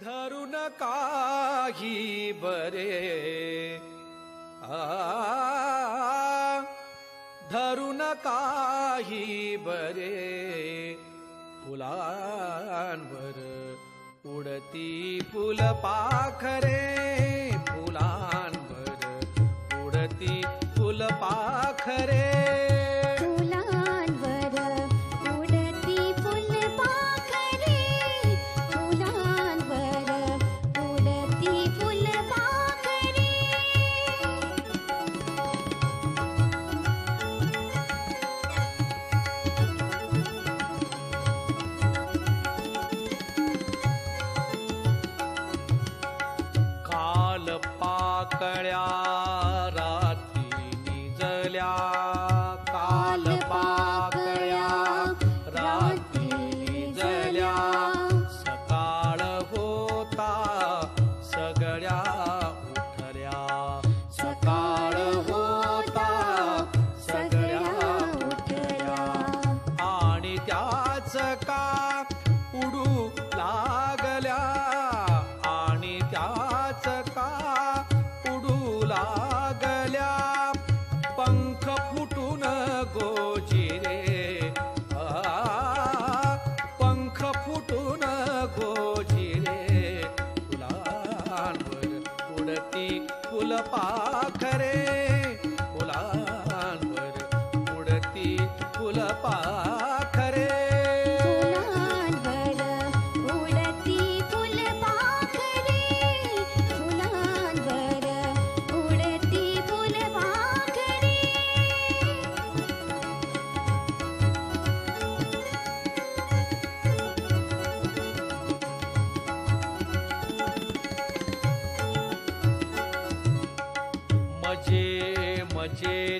धरुण काही बरे। धरुण धरु न काहि उडती फुल पाखरे। 干了 प्रतीक कुलपा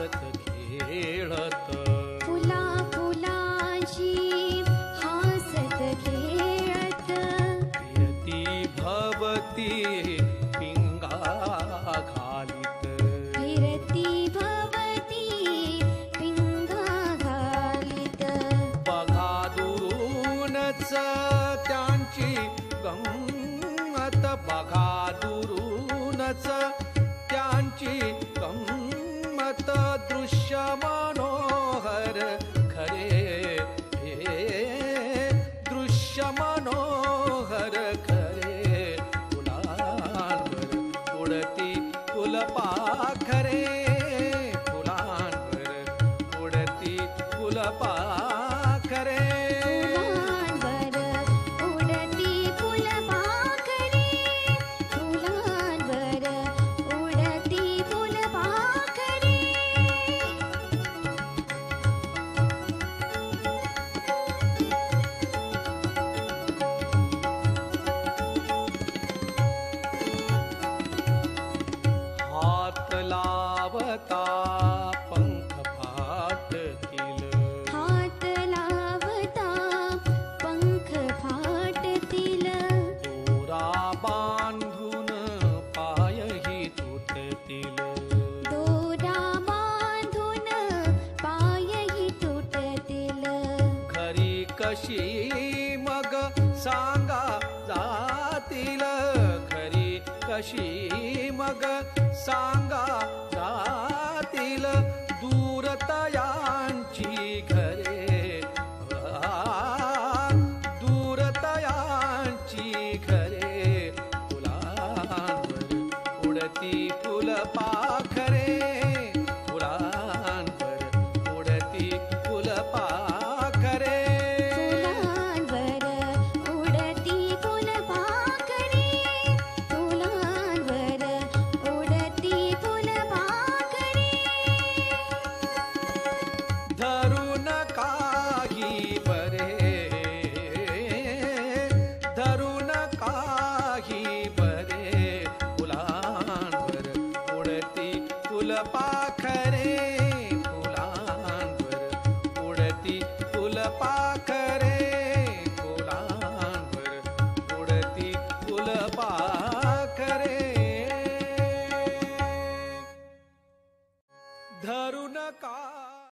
हसत खेळत. फुला ी हसत किर हिङ्गा घालित. किरति भवति हिङ्गा घालित. दुरूनच त्यांची तादृश लावता पंख फाटतील हात लावता पंख फाटतील दोरा बांधून पायही तुटतील दोरा बांधून पायही तुटतील घरी कशी मग सांगा जातील. घरी कशी मग सांग